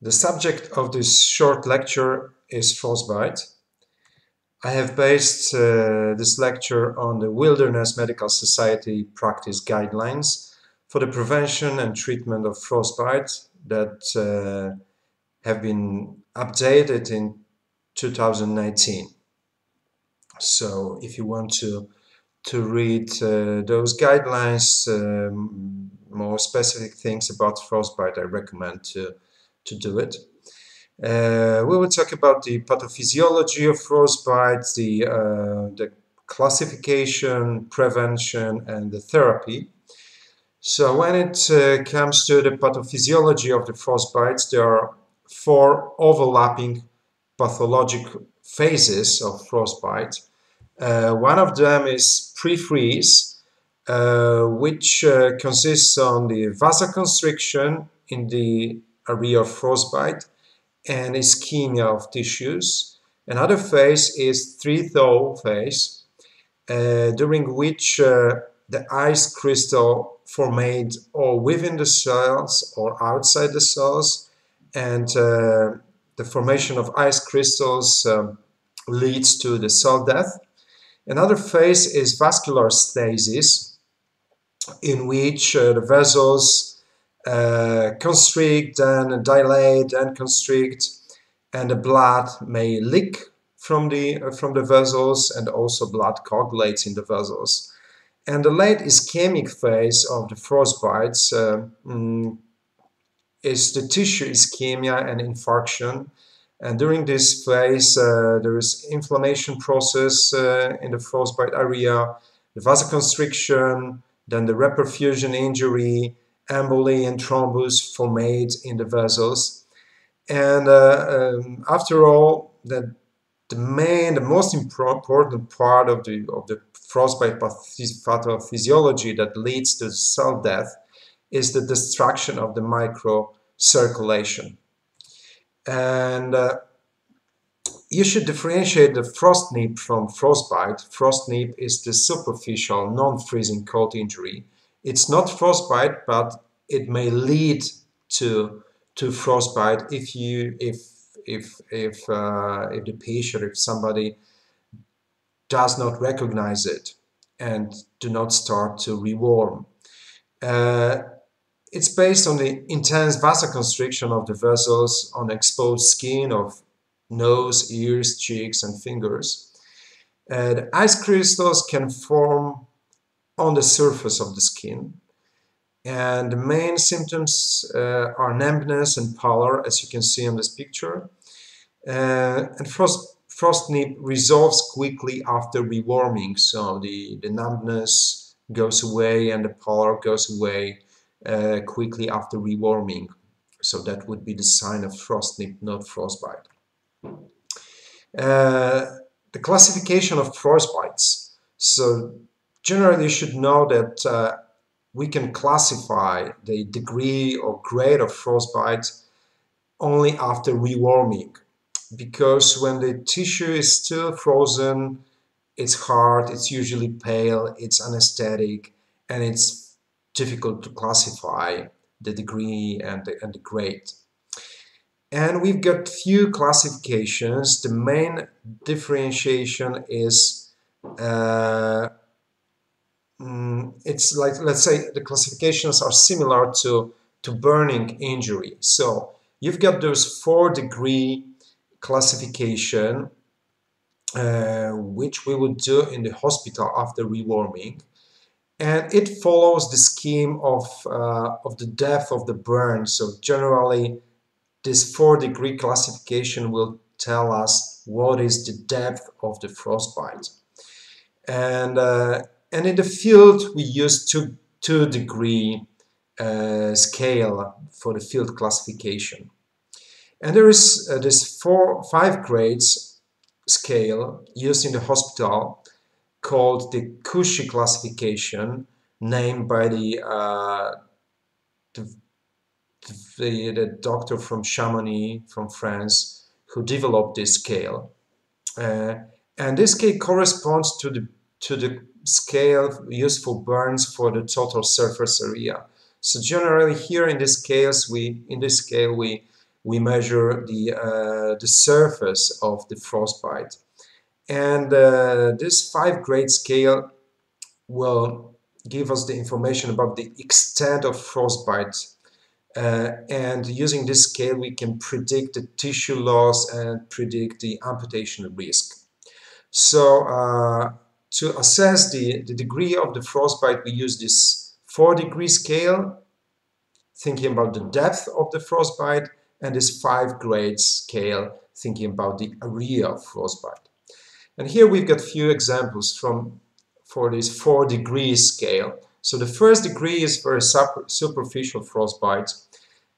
The subject of this short lecture is frostbite. I have based uh, this lecture on the Wilderness Medical Society practice guidelines for the prevention and treatment of frostbite that uh, have been updated in 2019. So if you want to to read uh, those guidelines, um, more specific things about frostbite, I recommend to, to do it. Uh, we will talk about the pathophysiology of frostbite, the, uh, the classification, prevention, and the therapy. So when it uh, comes to the pathophysiology of the frostbites, there are four overlapping pathologic phases of frostbite. Uh, one of them is pre-freeze, uh, which uh, consists on the vasoconstriction in the area of frostbite and ischemia of tissues. Another phase is freeze-thaw phase, uh, during which uh, the ice crystal formed or within the cells or outside the cells and uh, the formation of ice crystals um, leads to the cell death Another phase is vascular stasis, in which uh, the vessels uh, constrict and dilate and constrict, and the blood may leak from the uh, from the vessels, and also blood coagulates in the vessels. And the late ischemic phase of the frostbites uh, mm, is the tissue ischemia and infarction, and during this phase, uh, there is inflammation process uh, in the frostbite area, the vasoconstriction, then the reperfusion injury, emboli and thrombus formate in the vessels. And uh, um, after all, the, the main, the most important part of the, of the frostbite pathophysiology that leads to cell death is the destruction of the microcirculation and uh, you should differentiate the frost nip from frostbite. Frost nip is the superficial, non-freezing cold injury. It's not frostbite, but it may lead to to frostbite if you if if if uh, if the patient if somebody does not recognize it and do not start to rewarm. Uh, it's based on the intense vasoconstriction of the vessels on exposed skin of nose, ears, cheeks, and fingers. Uh, the ice crystals can form on the surface of the skin. And the main symptoms uh, are numbness and pallor, as you can see on this picture. Uh, and frost, frost nip resolves quickly after rewarming, so the, the numbness goes away and the pallor goes away uh, quickly after rewarming. So that would be the sign of frost nip, not frostbite. Uh, the classification of frostbites. So generally you should know that uh, we can classify the degree or grade of frostbite only after rewarming because when the tissue is still frozen it's hard, it's usually pale, it's anesthetic and it's difficult to classify the degree and the, and the grade. And we've got few classifications. The main differentiation is uh, mm, it's like let's say the classifications are similar to to burning injury. So you've got those four degree classification uh, which we would do in the hospital after rewarming and it follows the scheme of, uh, of the depth of the burn. So generally, this four degree classification will tell us what is the depth of the frostbite. And, uh, and in the field, we use two, two degree uh, scale for the field classification. And there is uh, this four, five grades scale used in the hospital called the Cauchy classification, named by the, uh, the, the, the, doctor from Chamonix, from France, who developed this scale. Uh, and this scale corresponds to the, to the scale used for burns for the total surface area. So generally here in this scales, we in this scale we we measure the, uh, the surface of the frostbite. And uh, this five grade scale will give us the information about the extent of frostbite. Uh, and using this scale, we can predict the tissue loss and predict the amputation risk. So uh, to assess the, the degree of the frostbite, we use this four degree scale, thinking about the depth of the frostbite, and this five grade scale, thinking about the area of frostbite. And here we've got a few examples from for this four degree scale. So the first degree is a superficial frostbite.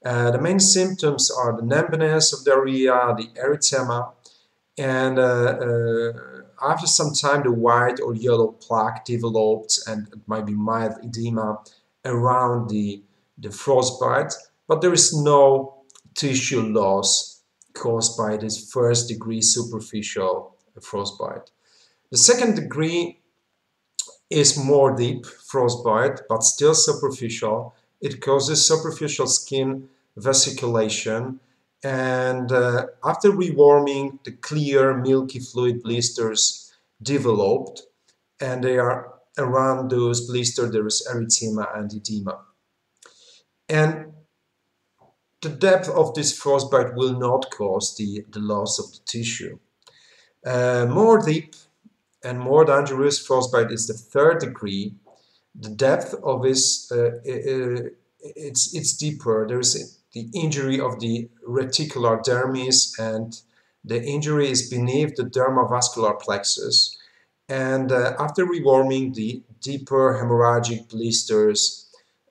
Uh, the main symptoms are the numbness of the area, the erythema, and uh, uh, after some time the white or yellow plaque developed and it might be mild edema around the, the frostbite, but there is no tissue loss caused by this first degree superficial frostbite. The second degree is more deep frostbite, but still superficial. It causes superficial skin vesiculation and uh, after rewarming the clear milky fluid blisters developed and they are around those blisters there is erythema and edema and the depth of this frostbite will not cause the, the loss of the tissue. Uh, more deep and more dangerous frostbite is the third degree. The depth of this, uh, it's, it's deeper. There's the injury of the reticular dermis and the injury is beneath the dermavascular plexus. And uh, after rewarming, the deeper hemorrhagic blisters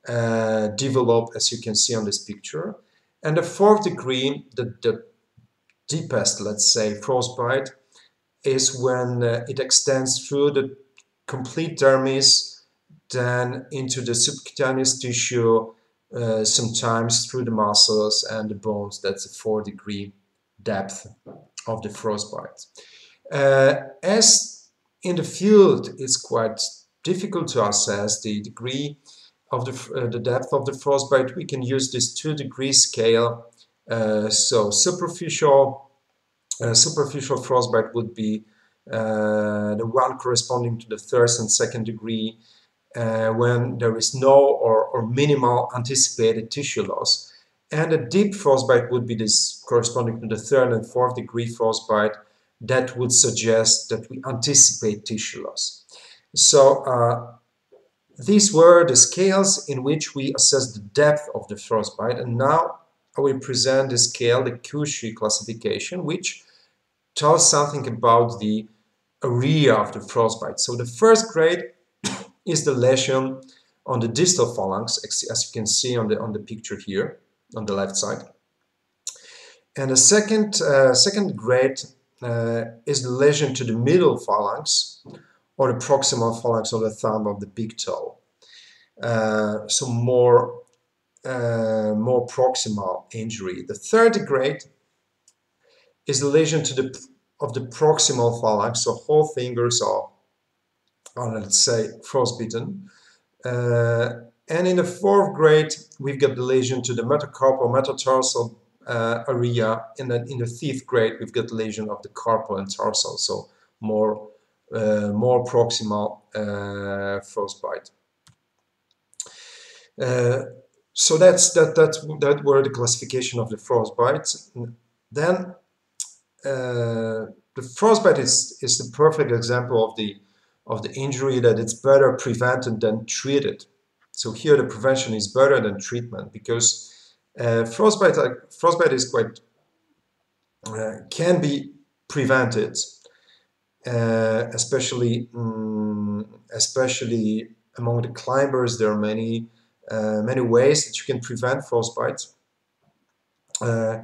uh, develop, as you can see on this picture. And the fourth degree, the, the deepest, let's say, frostbite, is when uh, it extends through the complete dermis, then into the subcutaneous tissue, uh, sometimes through the muscles and the bones. That's a four degree depth of the frostbite. Uh, as in the field, it's quite difficult to assess the degree of the, uh, the depth of the frostbite, we can use this two degree scale. Uh, so superficial, uh, superficial frostbite would be the one corresponding to the first and second degree uh, when there is no or, or minimal anticipated tissue loss. And a deep frostbite would be this corresponding to the third and fourth degree frostbite that would suggest that we anticipate tissue loss. So uh, these were the scales in which we assess the depth of the frostbite and now I will present the scale, the Cauchy classification, which tells something about the area of the frostbite. So the first grade is the lesion on the distal phalanx, as you can see on the, on the picture here, on the left side. And the second, uh, second grade uh, is the lesion to the middle phalanx, or the proximal phalanx of the thumb of the big toe. Uh, so more, uh, more proximal injury. The third grade is the lesion to the of the proximal phalanx, so whole fingers are, are let's say, frostbitten. Uh, and in the fourth grade, we've got the lesion to the metacarpal metatarsal uh, area. And then in the fifth grade, we've got lesion of the carpal and tarsal, so more uh, more proximal uh, frostbite. Uh, so that's that that that were the classification of the frostbites. Then uh, the frostbite is is the perfect example of the of the injury that it's better prevented than treated. So here the prevention is better than treatment because uh, frostbite frostbite is quite can be prevented uh, especially um, especially among the climbers there are many uh, many ways that you can prevent frostbite uh,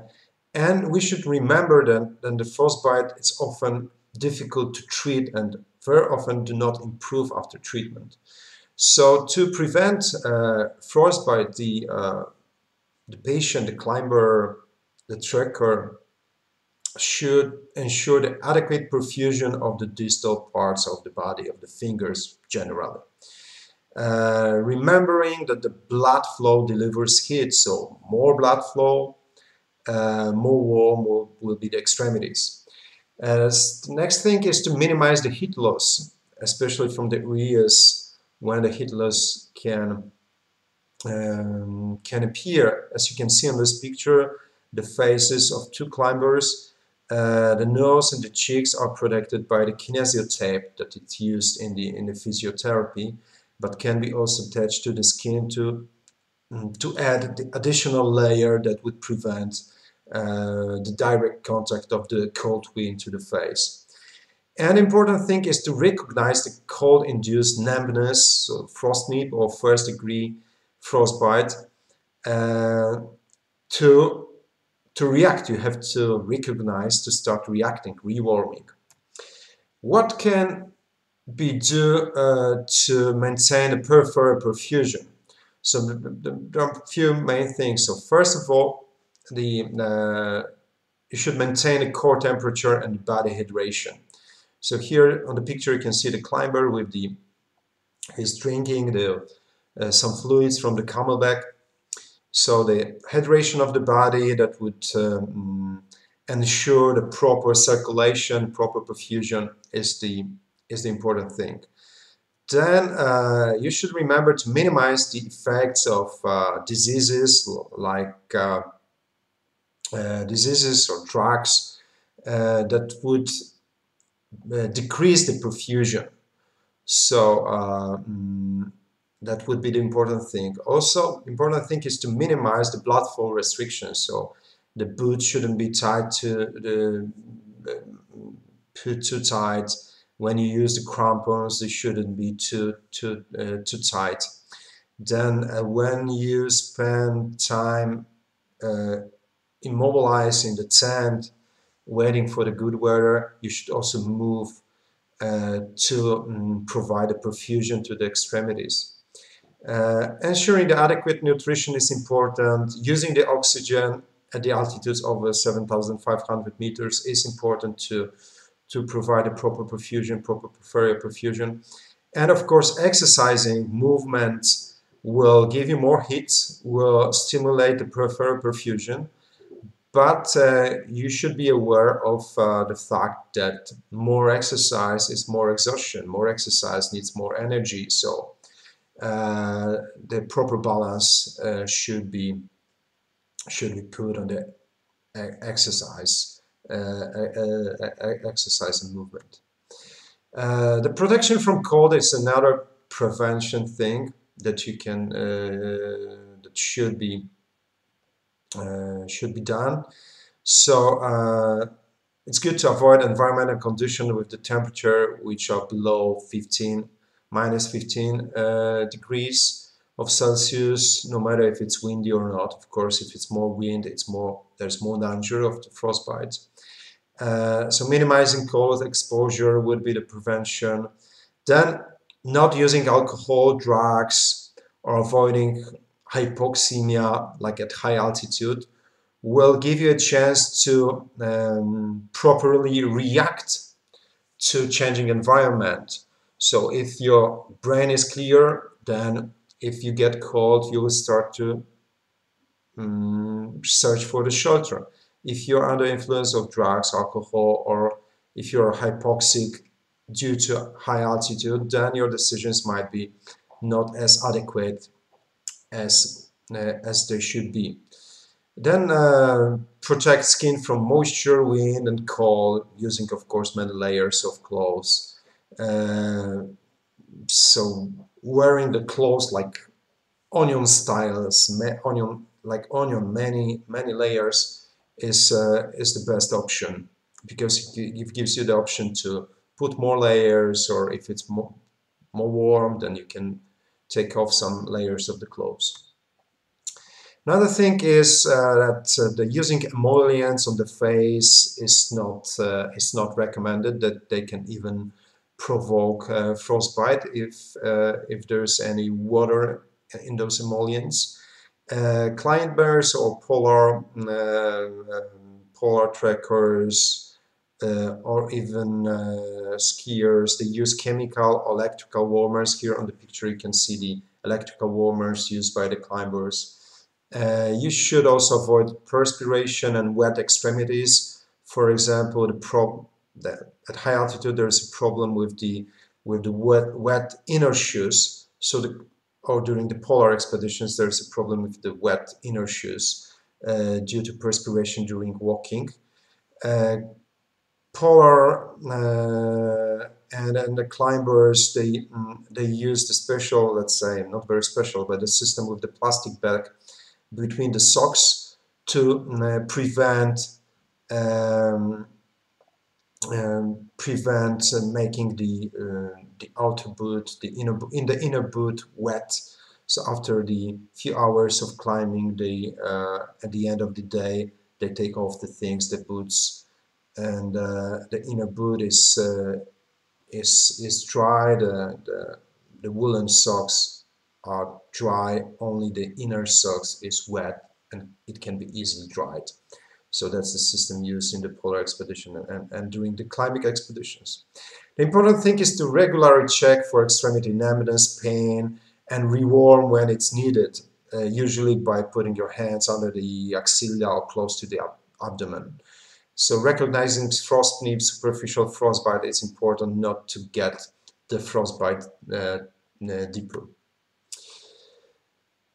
and we should remember that, that the frostbite is often difficult to treat and very often do not improve after treatment so to prevent uh, frostbite the uh, the patient the climber the trekker should ensure the adequate perfusion of the distal parts of the body, of the fingers generally. Uh, remembering that the blood flow delivers heat, so more blood flow uh, more warm will, will be the extremities. As the next thing is to minimize the heat loss, especially from the areas when the heat loss can um, can appear. As you can see on this picture, the faces of two climbers, uh, the nose and the cheeks are protected by the kinesio tape that is used in the in the physiotherapy, but can be also attached to the skin to mm, to add the additional layer that would prevent uh, the direct contact of the cold wind to the face. An important thing is to recognize the cold-induced numbness, so frostnip or first degree frostbite. Uh, to, to react, you have to recognize to start reacting, rewarming. What can be done uh, to maintain a peripheral perfusion? So the, the, there are a few main things. So first of all, the uh, you should maintain a core temperature and body hydration. So here on the picture you can see the climber with the he's drinking the uh, some fluids from the CamelBak. So the hydration of the body that would um, ensure the proper circulation, proper perfusion is the is the important thing. Then uh, you should remember to minimize the effects of uh, diseases like uh, diseases or drugs uh, that would uh, decrease the perfusion. So mm, that would be the important thing. Also, important thing is to minimize the blood flow restrictions. So the boot shouldn't be tied to the put too tight. When you use the crampons, they shouldn't be too too uh, too tight. Then, uh, when you spend time uh, immobilized in the tent, waiting for the good weather, you should also move uh, to um, provide a perfusion to the extremities. Uh, ensuring the adequate nutrition is important. Using the oxygen at the altitudes over 7,500 meters is important to, to provide a proper perfusion, proper peripheral perfusion. And of course, exercising, movement will give you more heat, will stimulate the peripheral perfusion, but uh, you should be aware of uh, the fact that more exercise is more exhaustion, more exercise needs more energy, so uh, the proper balance uh, should be should be put on the exercise, uh, exercise and movement. the protection from cold is another prevention thing that you can that should be uh, should be done. So uh, it's good to avoid environmental conditions with the temperature which are below 15, minus 15 uh, degrees of Celsius, no matter if it's windy or not. Of course, if it's more wind, it's more there's more danger of the frostbite. Uh, so minimizing cold exposure would be the prevention. Then not using alcohol, drugs, or avoiding hypoxemia, like at high altitude, will give you a chance to um, properly react to changing environment. So if your brain is clear, then if you get cold, you will start to um, search for the shelter. If you're under influence of drugs, alcohol, or if you're hypoxic due to high altitude, then your decisions might be not as adequate as, uh, as they should be. Then uh, protect skin from moisture, wind and cold using of course many layers of clothes. Uh, so wearing the clothes like onion styles, onion like onion, many many layers is uh, is the best option because it gives you the option to put more layers or if it's more more warm then you can take off some layers of the clothes. Another thing is uh, that uh, the using emollients on the face is not uh, is not recommended. That they can even provoke uh, frostbite if uh, if there's any water in those emollients. Uh, client bears or polar polar trekkers uh, or even uh, skiers. They use chemical or electrical warmers. Here on the picture you can see the electrical warmers used by the climbers. Uh, you should also avoid perspiration and wet extremities. For example, the prob at high altitude there is a problem with the with the wet, wet inner shoes. So the or during the polar expeditions there is a problem with the wet inner shoes uh, due to perspiration during walking. Uh, polar uh, and, and the climbers they mm, they use the special let's say not very special but the system with the plastic bag between the socks to uh, prevent um, um, prevent uh, making the uh, the outer boot the inner in the inner boot wet. So after the few hours of climbing they uh, at the end of the day they take off the things the boots and uh, the inner boot is uh, is is dry. The, the the woolen socks are dry. Only the inner socks is wet and it can be easily dried. So that's the system used in the polar expedition and, and during the climbing expeditions. The important thing is to regularly check for extremity numbness pain and rewarm when it's needed uh, usually by putting your hands under the axilla or close to the ab abdomen so recognizing frost superficial frostbite, it's important not to get the frostbite uh, uh, deeper.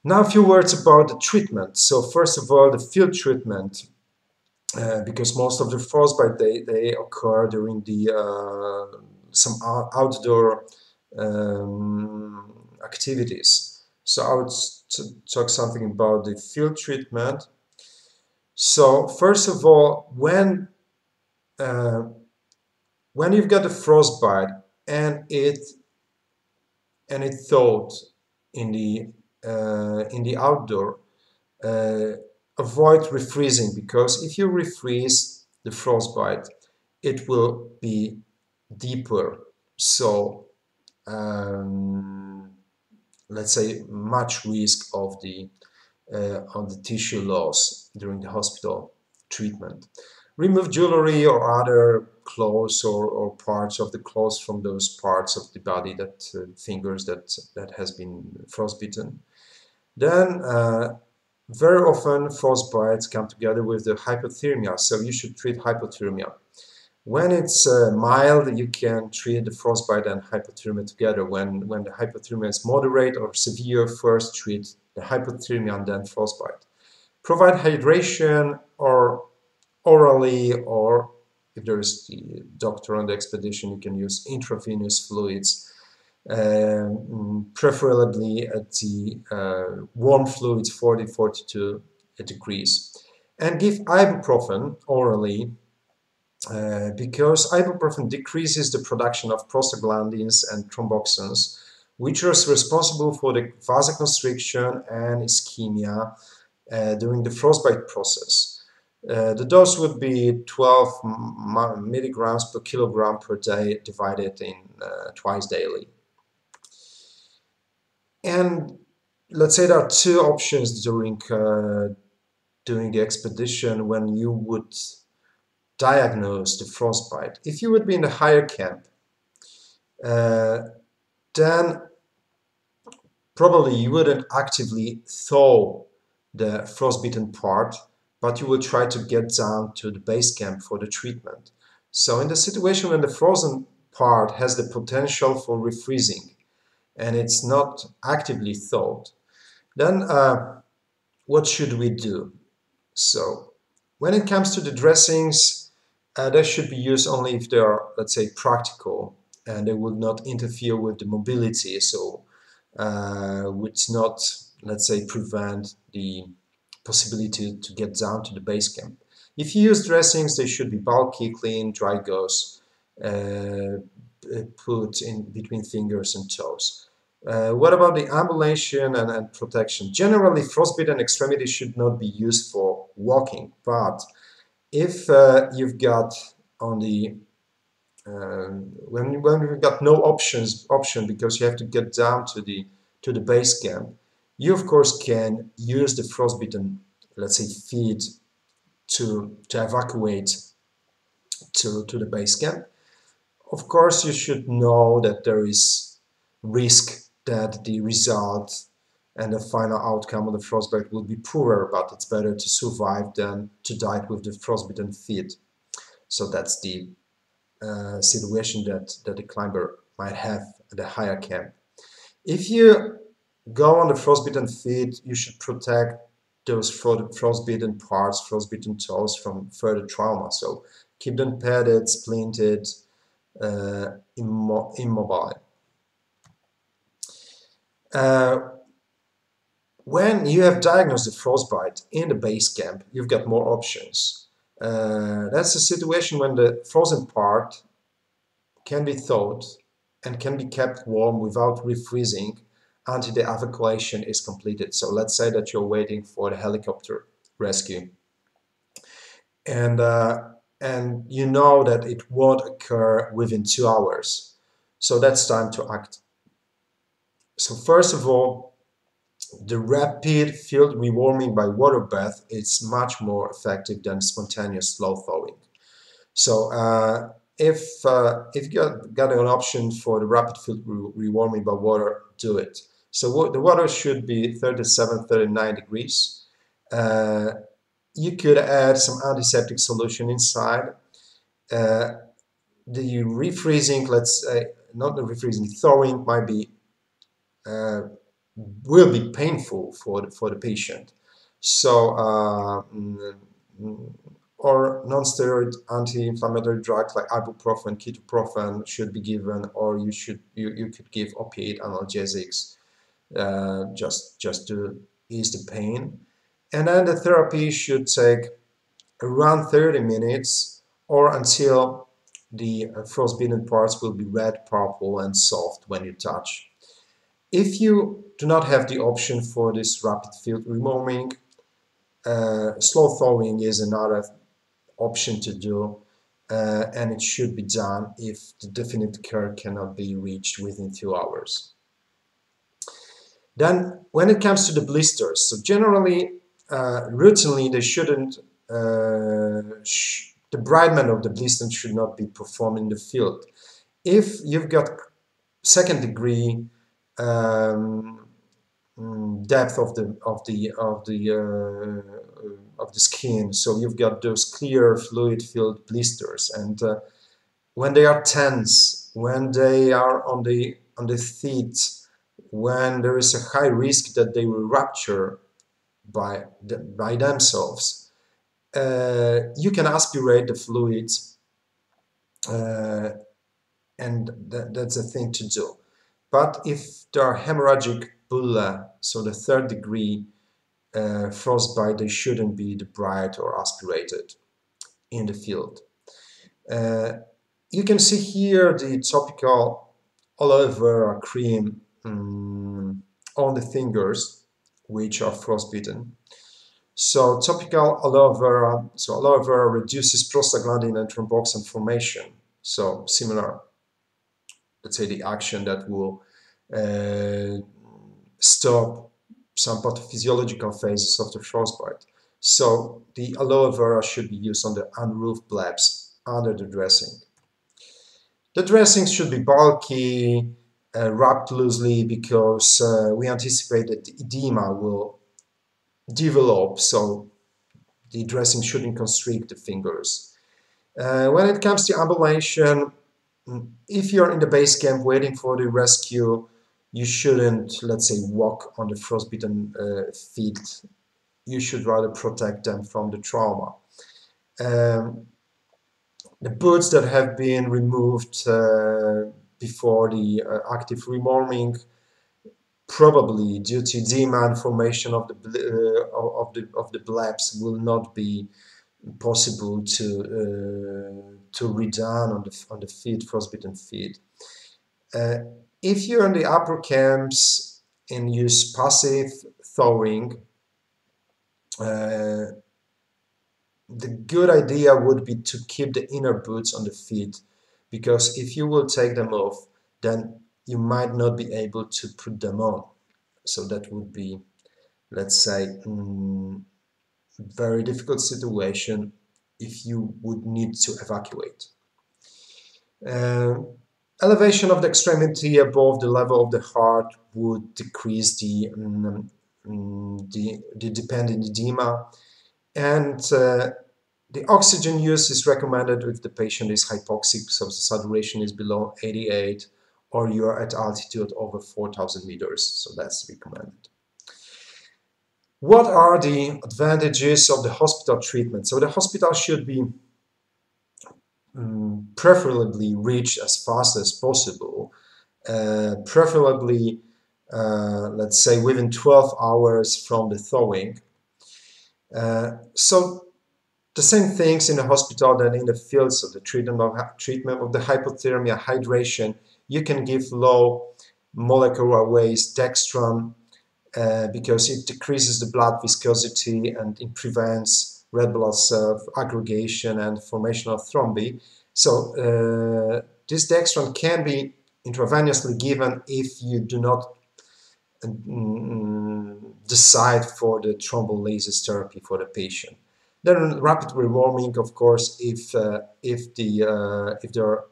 Now a few words about the treatment. So first of all, the field treatment, uh, because most of the frostbite they, they occur during the uh, some outdoor um, activities. So I would talk something about the field treatment. So first of all, when uh, when you've got a frostbite and it and it thawed in the uh, in the outdoor, uh, avoid refreezing because if you refreeze the frostbite, it will be deeper. So um, let's say much risk of the uh, on the tissue loss during the hospital treatment. Remove jewelry or other clothes or, or parts of the clothes from those parts of the body that uh, fingers that that has been frostbitten. Then uh, very often frostbites come together with the hypothermia, so you should treat hypothermia. When it's uh, mild, you can treat the frostbite and hypothermia together. When, when the hypothermia is moderate or severe, first treat the hypothermia and then frostbite. Provide hydration or orally or if there is the doctor on the expedition, you can use intravenous fluids, um, preferably at the uh, warm fluids 40 42 degrees. And give ibuprofen orally uh, because ibuprofen decreases the production of prostaglandins and thromboxanes, which are responsible for the vasoconstriction and ischemia during the frostbite process. Uh, the dose would be 12 milligrams per kilogram per day divided in uh, twice daily. And let's say there are two options during uh, during the expedition when you would diagnose the frostbite. If you would be in the higher camp, uh, then probably you wouldn't actively thaw the frostbitten part, but you will try to get down to the base camp for the treatment. So in the situation when the frozen part has the potential for refreezing and it's not actively thawed, then uh, what should we do? So when it comes to the dressings, uh, they should be used only if they are, let's say, practical and they would not interfere with the mobility, so uh, would not, let's say, prevent the possibility to get down to the base camp. If you use dressings, they should be bulky, clean, dry gauze, uh, put in between fingers and toes. Uh, what about the ambulation and, and protection? Generally, frostbitten extremities should not be used for walking, but if uh, you've got on the uh, when when you've got no options option because you have to get down to the to the base camp, you of course can use the frostbitten let's say feet to to evacuate to to the base camp. Of course, you should know that there is risk that the result and the final outcome of the frostbite will be poorer, but it's better to survive than to die with the frostbitten feet. So that's the uh, situation that, that the climber might have at the higher camp. If you go on the frostbitten feet, you should protect those frostbitten parts, frostbitten toes from further trauma. So keep them padded, splinted, uh, immo immobile. Uh, when you have diagnosed the frostbite in the base camp, you've got more options. Uh, that's a situation when the frozen part can be thawed and can be kept warm without refreezing until the evacuation is completed. So let's say that you're waiting for the helicopter rescue and uh, and you know that it won't occur within two hours. So that's time to act. So first of all, the rapid field rewarming by water bath is much more effective than spontaneous slow thawing. So uh, if uh, if you got, got an option for the rapid field re rewarming by water, do it. So the water should be 37, 39 degrees. Uh, you could add some antiseptic solution inside. Uh, the refreezing, let's say, not the refreezing, thawing might be uh, will be painful for the, for the patient. So, uh, or non-steroid anti-inflammatory drugs like ibuprofen, ketoprofen should be given, or you should you, you could give opiate analgesics uh, just just to ease the pain. And then the therapy should take around 30 minutes or until the frostbitten parts will be red, purple and soft when you touch. If you do not have the option for this rapid field rewarming, uh, slow thawing is another option to do uh, and it should be done if the definite cure cannot be reached within two hours. Then when it comes to the blisters, so generally, uh, routinely they shouldn't, uh, sh the debridement of the blister should not be performed in the field. If you've got second degree um, mm, depth of the of the of the uh, of the skin. So you've got those clear fluid-filled blisters, and uh, when they are tense, when they are on the on the feet, when there is a high risk that they will rupture by the, by themselves, uh, you can aspirate the fluids, uh, and that, that's a thing to do. But if there are hemorrhagic bulla, so the third degree uh, frostbite, they shouldn't be debrided or aspirated in the field. Uh, you can see here the topical aloe vera cream um, on the fingers, which are frostbitten. So topical aloe vera, so aloe vera reduces prostaglandin and thromboxane formation. So similar let's say the action that will uh, stop some pathophysiological phases of the frostbite. So the aloe vera should be used on the unroofed blebs under the dressing. The dressing should be bulky, wrapped loosely because uh, we anticipate that edema will develop, so the dressing shouldn't constrict the fingers. Uh, when it comes to ambulation, if you're in the base camp waiting for the rescue, you shouldn't, let's say, walk on the frostbitten uh, feet. You should rather protect them from the trauma. Um, the boots that have been removed uh, before the uh, active rewarming, probably due to edema formation of the uh, of the of the blebs, will not be possible to uh, to redone on the on the feet, frostbitten feet. Uh, if you're in the upper camps and use passive thawing, uh, the good idea would be to keep the inner boots on the feet because if you will take them off, then you might not be able to put them on. So that would be, let's say, mm, very difficult situation if you would need to evacuate. Uh, Elevation of the extremity above the level of the heart would decrease the, um, the, the dependent edema and uh, the oxygen use is recommended if the patient is hypoxic, so the saturation is below 88 or you are at altitude over 4,000 meters, so that's recommended. What are the advantages of the hospital treatment? So the hospital should be um, preferably reached as fast as possible, uh, preferably, uh, let's say, within 12 hours from the thawing. Uh, so the same things in the hospital than in the fields of the treatment of, treatment of the hypothermia, hydration, you can give low molecular weights, dextran, uh, because it decreases the blood viscosity and it prevents red blood cell aggregation and formation of thrombi. So uh, this dextran can be intravenously given if you do not mm, decide for the thrombolysis therapy for the patient. Then rapid rewarming, of course, if uh, if the uh, if there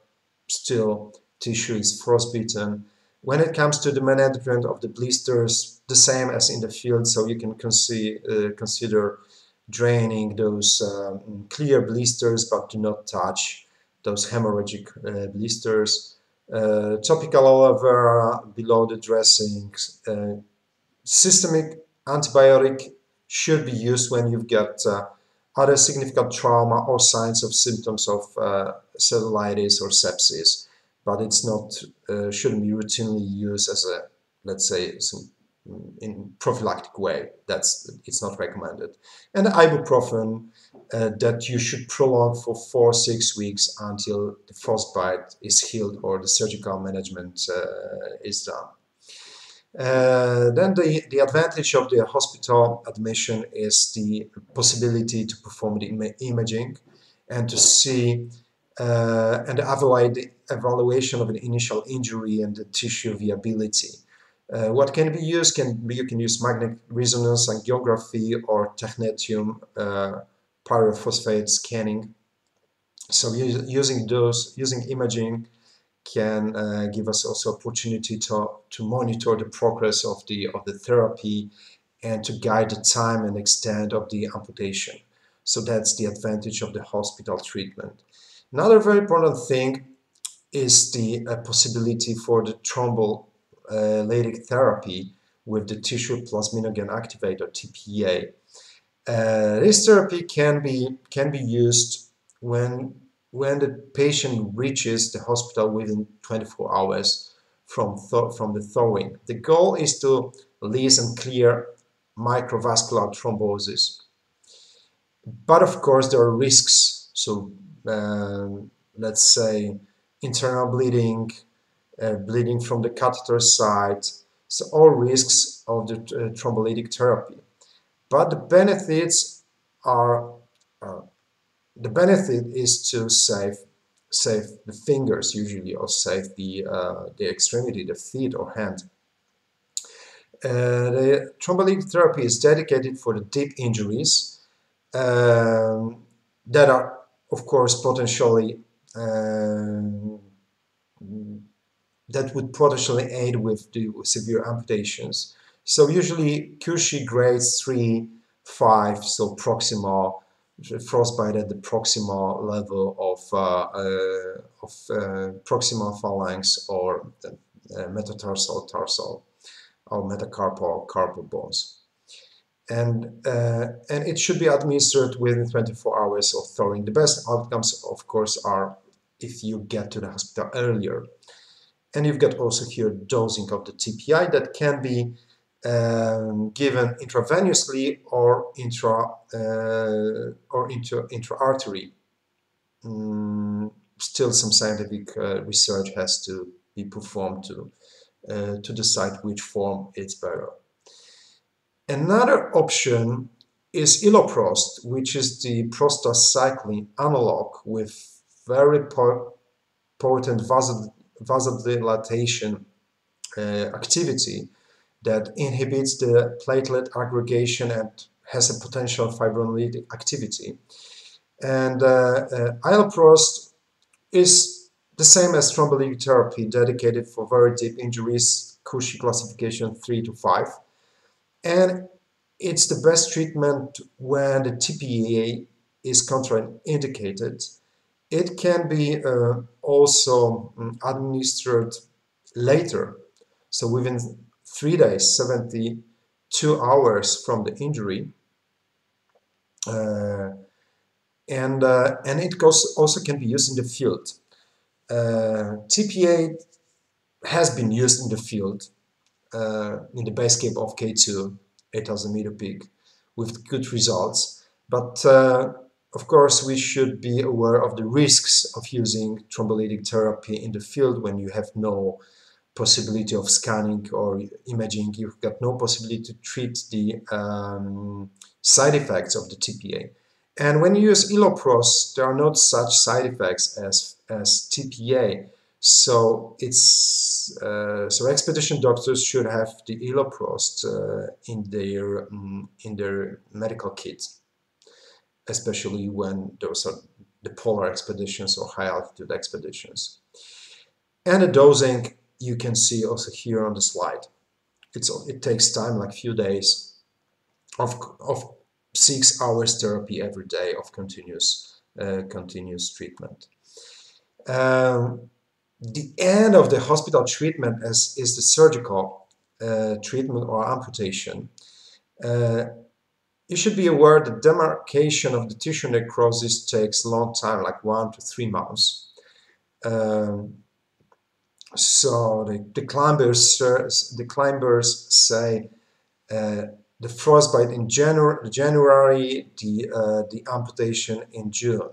still tissue is frostbitten. When it comes to the management of the blisters, the same as in the field, so you can uh, consider draining those um, clear blisters, but do not touch those hemorrhagic uh, blisters. Uh, topical aloe vera below the dressings. Uh, systemic antibiotic should be used when you've got other significant trauma or signs of symptoms of uh, cellulitis or sepsis but it's not uh, shouldn't be routinely used as a let's say some in prophylactic way. That's it's not recommended. And ibuprofen uh, that you should prolong for four six weeks until the frostbite is healed or the surgical management uh, is done uh, then the, the advantage of the hospital admission is the possibility to perform the Im imaging and to see uh, and avoid the evaluation of an initial injury and the tissue viability. Uh, what can be used can be you can use magnetic resonance angiography or technetium uh, pyrophosphate scanning. So using those, using imaging can uh, give us also opportunity to, to monitor the progress of the, of the therapy and to guide the time and extent of the amputation. So that's the advantage of the hospital treatment. Another very important thing is the uh, possibility for the thrombolytic therapy with the tissue plasminogen activator TPA. Uh, this therapy can be can be used when when the patient reaches the hospital within 24 hours from, from the thawing. The goal is to lease and clear microvascular thrombosis. But of course there are risks, so um, let's say internal bleeding, uh, bleeding from the catheter site, so all risks of the uh, thrombolytic therapy. But the benefits are uh, the benefit is to save save the fingers usually or save the uh, the extremity, the feet or hand. Uh, the thrombolytic therapy is dedicated for the deep injuries um, that are, of course, potentially um, that would potentially aid with the severe amputations. So usually Cauchy grades 3, 5, so proximal frostbite at the proximal level of, uh, uh, of uh, proximal phalanx or metatarsal tarsal or metacarpal carpal bones. And, and it should be administered within 24 hours of thawing. The best outcomes, of course, are if you get to the hospital earlier. And you've got also here dosing of the TPA that can be um, given intravenously or intra uh, or intra intra artery. Mm, still, some scientific uh, research has to be performed to uh, to decide which form is better. Another option is iloprost, which is the prostacyclin analog with very po potent vasodilatation uh, activity that inhibits the platelet aggregation and has a potential fibrinolytic activity. And uh, uh, iloprost is the same as thrombolytic therapy dedicated for very deep injuries, Cauchy classification 3 to 5. And it's the best treatment when the TPA is contraindicated. It can be uh, also um, administered later, so within three days, 72 hours from the injury. Uh, and, uh, and it goes, also can be used in the field. Uh, TPA has been used in the field uh, in the base camp of K2, 8000 meter peak, with good results. But uh, of course, we should be aware of the risks of using thrombolytic therapy in the field when you have no possibility of scanning or imaging. You've got no possibility to treat the um, side effects of the TPA. And when you use Iloprost, there are not such side effects as, as TPA. So it's uh, so expedition doctors should have the Iloprost uh, in their um, in their medical kit, especially when those are the polar expeditions or high altitude expeditions. And the dosing you can see also here on the slide. It's it takes time, like few days of of six hours therapy every day of continuous uh, continuous treatment. Um, the end of the hospital treatment is, is the surgical uh, treatment or amputation. Uh, you should be aware that demarcation of the tissue necrosis takes a long time, like one to three months. Um, so the, the climbers the climbers say uh, the frostbite in January, January the uh, the amputation in June.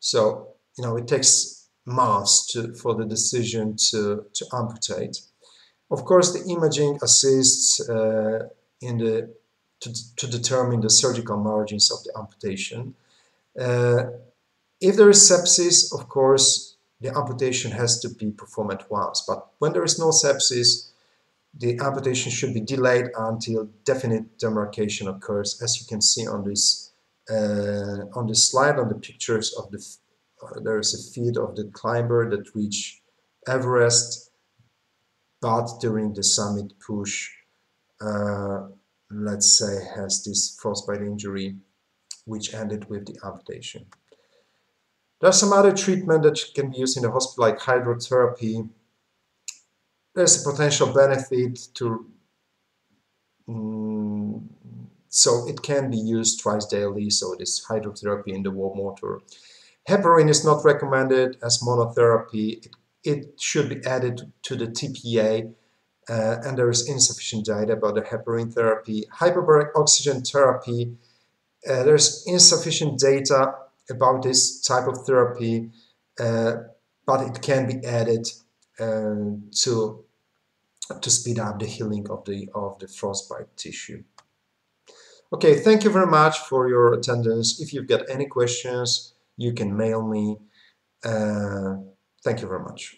So you know it takes months to, for the decision to to amputate. Of course, the imaging assists uh, in the to, to determine the surgical margins of the amputation. Uh, if there is sepsis, of course, the amputation has to be performed at once. But when there is no sepsis, the amputation should be delayed until definite demarcation occurs, as you can see on this uh, on this slide on the pictures of the uh, there is a feed of the climber that reached Everest, but during the summit push, uh, let's say, has this frostbite injury, which ended with the amputation. There's some other treatment that can be used in the hospital, like hydrotherapy, there's a potential benefit to mm, so it can be used twice daily so this hydrotherapy in the warm water. Heparin is not recommended as monotherapy. It, it should be added to the TPA uh, and there is insufficient data about the heparin therapy. Hyperbaric oxygen therapy uh, there's insufficient data about this type of therapy uh, but it can be added uh, to to speed up the healing of the of the frostbite tissue. Okay, thank you very much for your attendance. If you've got any questions, you can mail me. Uh, thank you very much.